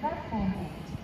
Platform 8.